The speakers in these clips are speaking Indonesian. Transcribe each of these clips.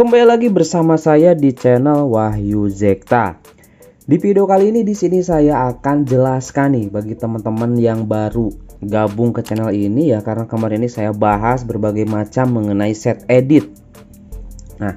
Kembali lagi bersama saya di channel Wahyu Zekta. Di video kali ini di sini saya akan jelaskan nih bagi teman-teman yang baru gabung ke channel ini ya karena kemarin ini saya bahas berbagai macam mengenai set edit. Nah,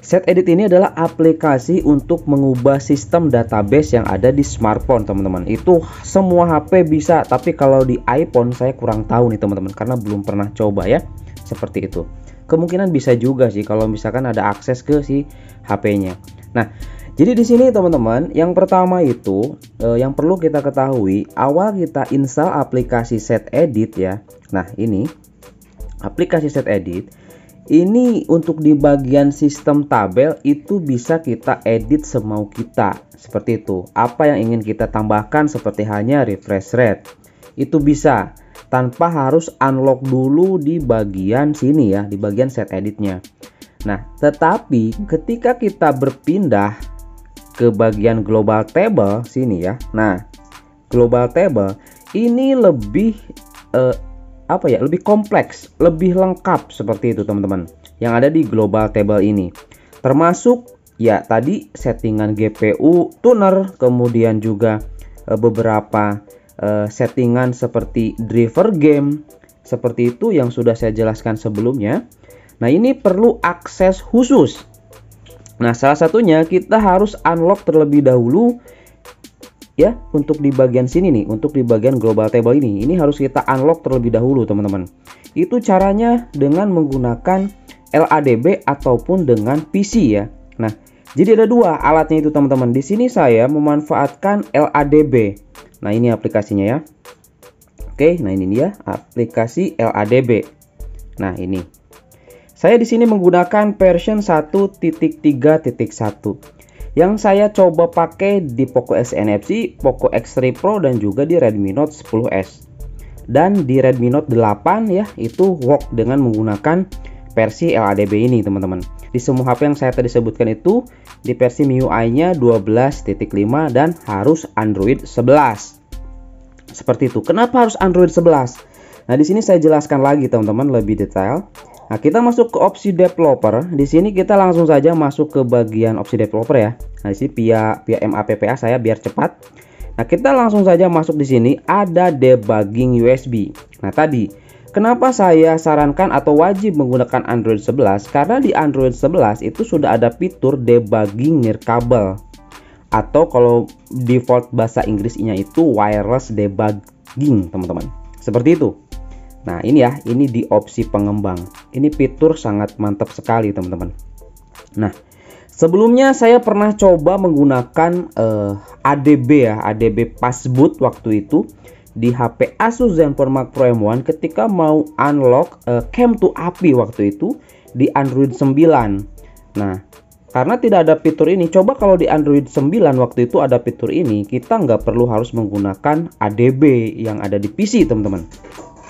set edit ini adalah aplikasi untuk mengubah sistem database yang ada di smartphone, teman-teman. Itu semua HP bisa, tapi kalau di iPhone saya kurang tahu nih, teman-teman, karena belum pernah coba ya. Seperti itu kemungkinan bisa juga sih kalau misalkan ada akses ke si HP-nya. Nah, jadi di sini teman-teman, yang pertama itu eh, yang perlu kita ketahui awal kita install aplikasi Set Edit ya. Nah, ini aplikasi Set Edit ini untuk di bagian sistem tabel itu bisa kita edit semau kita seperti itu. Apa yang ingin kita tambahkan seperti hanya refresh rate itu bisa tanpa harus unlock dulu di bagian sini ya, di bagian set editnya. Nah, tetapi ketika kita berpindah ke bagian global table sini ya. Nah, global table ini lebih eh, apa ya? Lebih kompleks, lebih lengkap seperti itu, teman-teman. Yang ada di global table ini. Termasuk ya tadi settingan GPU, tuner, kemudian juga eh, beberapa uh, settingan seperti driver game seperti itu yang sudah saya jelaskan sebelumnya. Nah, ini perlu akses khusus. Nah, salah satunya kita harus unlock terlebih dahulu ya untuk di bagian sini nih, untuk di bagian global table ini. Ini harus kita unlock terlebih dahulu, teman-teman. Itu caranya dengan menggunakan LADB ataupun dengan PC ya. Nah, jadi ada dua alatnya itu, teman-teman. Di sini saya memanfaatkan LADB. Nah, ini aplikasinya ya. Oke, nah ini dia aplikasi LADB. Nah, ini. Saya di sini menggunakan version 1.3.1 yang saya coba pakai di Poco S NFC, Poco X3 Pro dan juga di Redmi Note 10s. Dan di Redmi Note 8 ya, itu work dengan menggunakan versi LADB ini, teman-teman. Di semua HP yang saya tadi sebutkan itu di versi MIUI-nya 12.5 dan harus Android 11. Seperti itu. Kenapa harus Android 11? Nah, di sini saya jelaskan lagi teman-teman lebih detail. Nah, kita masuk ke opsi developer. Di sini kita langsung saja masuk ke bagian opsi developer ya. Nah, di sini via via MAPPA saya biar cepat. Nah, kita langsung saja masuk di sini ada debugging USB. Nah, tadi Kenapa saya sarankan atau wajib menggunakan Android 11? Karena di Android 11 itu sudah ada fitur debugging nirkabel atau kalau default bahasa Inggrisnya itu wireless debugging, teman-teman. Seperti itu. Nah, ini ya, ini di opsi pengembang. Ini fitur sangat mantap sekali, teman-teman. Nah, sebelumnya saya pernah coba menggunakan eh, ADB ya, ADB Passboot waktu itu di HP Asus Zenfone Pro M1 ketika mau unlock uh, cam to API waktu itu di Android 9. Nah, karena tidak ada fitur ini, coba kalau di Android 9 waktu itu ada fitur ini, kita nggak perlu harus menggunakan ADB yang ada di PC, teman-teman.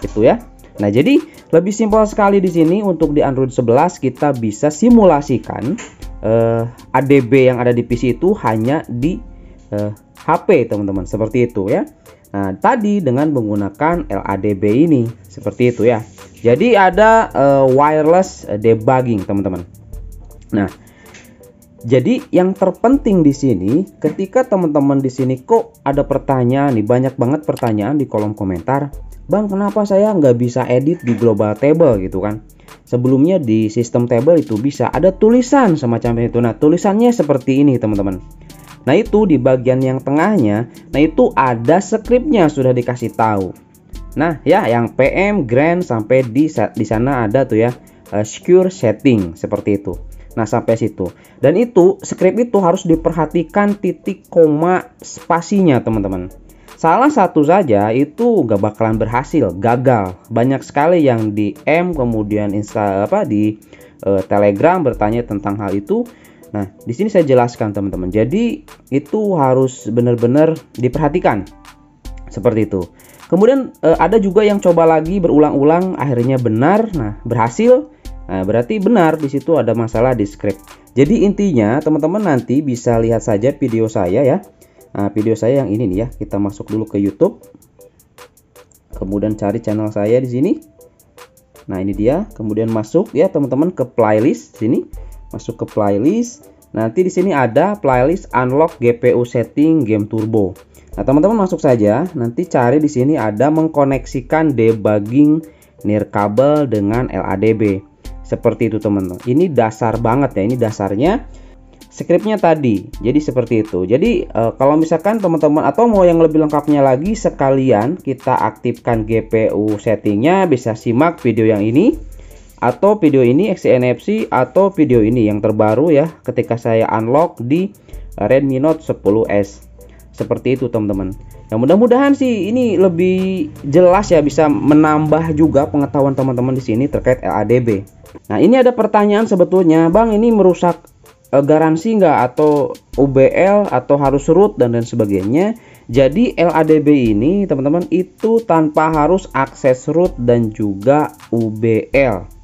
Itu ya. Nah, jadi lebih simpel sekali di sini untuk di Android 11 kita bisa simulasikan uh, eh, ADB yang ada di PC itu hanya di uh, eh, HP, teman-teman. Seperti itu ya. Nah, tadi dengan menggunakan LADB ini seperti itu ya. Jadi ada uh, wireless debugging, teman-teman. Nah, jadi yang terpenting di sini ketika teman-teman di sini kok ada pertanyaan nih banyak banget pertanyaan di kolom komentar, bang kenapa saya nggak bisa edit di global table gitu kan? Sebelumnya di sistem table itu bisa ada tulisan semacam itu. Nah tulisannya seperti ini teman-teman. Nah itu di bagian yang tengahnya, nah itu ada scriptnya sudah dikasih tahu. Nah ya yang PM, Grand sampai di di sana ada tuh ya uh, secure setting seperti itu. Nah sampai situ. Dan itu script itu harus diperhatikan titik koma spasinya teman-teman. Salah satu saja itu gak bakalan berhasil, gagal. Banyak sekali yang di M kemudian insta apa di uh, Telegram bertanya tentang hal itu Nah, di sini saya jelaskan teman-teman. Jadi itu harus benar-benar diperhatikan. Seperti itu. Kemudian eh, ada juga yang coba lagi berulang-ulang akhirnya benar. Nah, berhasil. Nah, berarti benar di situ ada masalah di script. Jadi intinya teman-teman nanti bisa lihat saja video saya ya. Nah, video saya yang ini nih ya. Kita masuk dulu ke YouTube. Kemudian cari channel saya di sini. Nah, ini dia. Kemudian masuk ya teman-teman ke playlist sini masuk ke playlist. Nanti di sini ada playlist unlock GPU setting game turbo. Nah, teman-teman masuk saja, nanti cari di sini ada mengkoneksikan debugging nirkabel dengan LADB. Seperti itu teman-teman. Ini dasar banget ya, ini dasarnya scriptnya tadi. Jadi seperti itu. Jadi e, kalau misalkan teman-teman atau mau yang lebih lengkapnya lagi sekalian kita aktifkan GPU settingnya bisa simak video yang ini atau video ini XNFC atau video ini yang terbaru ya ketika saya unlock di Redmi Note 10s. Seperti itu teman-teman. Nah mudah-mudahan sih ini lebih jelas ya bisa menambah juga pengetahuan teman-teman di sini terkait LADB. Nah ini ada pertanyaan sebetulnya, bang ini merusak uh, garansi nggak atau UBL atau harus root dan lain sebagainya. Jadi LADB ini teman-teman itu tanpa harus akses root dan juga UBL.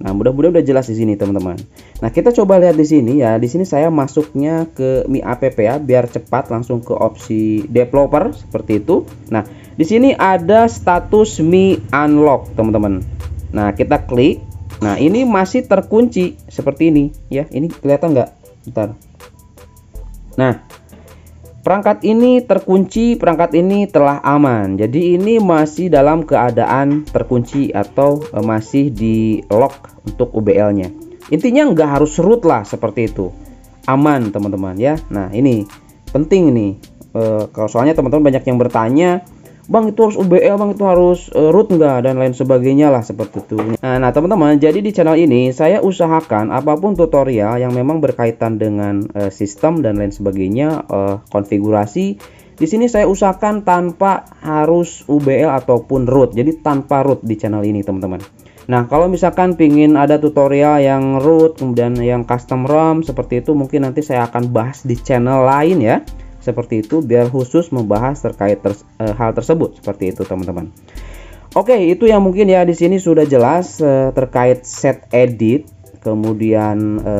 Nah, mudah-mudahan udah jelas di sini, teman-teman. Nah, kita coba lihat di sini ya. Di sini saya masuknya ke Mi App ya, biar cepat langsung ke opsi developer seperti itu. Nah, di sini ada status Mi Unlock, teman-teman. Nah, kita klik. Nah, ini masih terkunci seperti ini ya. Ini kelihatan nggak? Bentar. Nah, Perangkat ini terkunci, perangkat ini telah aman. Jadi ini masih dalam keadaan terkunci atau e, masih di lock untuk UBL-nya. Intinya nggak harus root lah seperti itu. Aman teman-teman ya. Nah ini penting nih. E, kalau soalnya teman-teman banyak yang bertanya bang itu harus UBL bang itu harus uh, root enggak dan lain sebagainya lah seperti itu. Nah, nah teman-teman jadi di channel ini saya usahakan apa pun tutorial yang memang berkaitan dengan uh, sistem dan lain sebagainya uh, konfigurasi di sini saya usahakan tanpa harus UBL ataupun root. Jadi tanpa root di channel ini teman-teman. Nah, kalau misalkan pingin ada tutorial yang root, kemudian yang custom ROM seperti itu, mungkin nanti saya akan bahas di channel lain ya seperti itu biar khusus membahas terkait ter, e, hal tersebut seperti itu teman-teman. Oke, itu yang mungkin ya di sini sudah jelas e, terkait set edit. Kemudian e,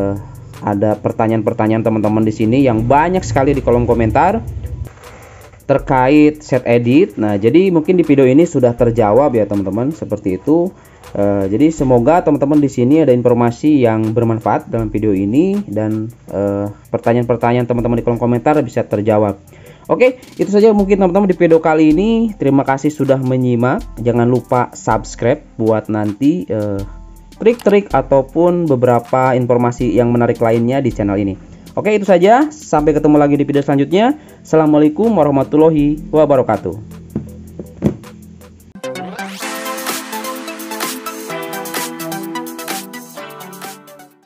ada pertanyaan-pertanyaan teman-teman di sini yang banyak sekali di kolom komentar terkait set edit. Nah, jadi mungkin di video ini sudah terjawab ya teman-teman seperti itu. Uh, jadi semoga teman-teman di sini ada informasi yang bermanfaat dalam video ini dan eh, pertanyaan-pertanyaan teman-teman di kolom komentar bisa terjawab. Oke, itu saja mungkin teman-teman di video kali ini. Terima kasih sudah menyimak. Jangan lupa subscribe buat nanti eh, trik-trik uh, ataupun beberapa informasi yang menarik lainnya di channel ini. Oke, itu saja. Sampai ketemu lagi di video selanjutnya. Assalamualaikum warahmatullahi wabarakatuh.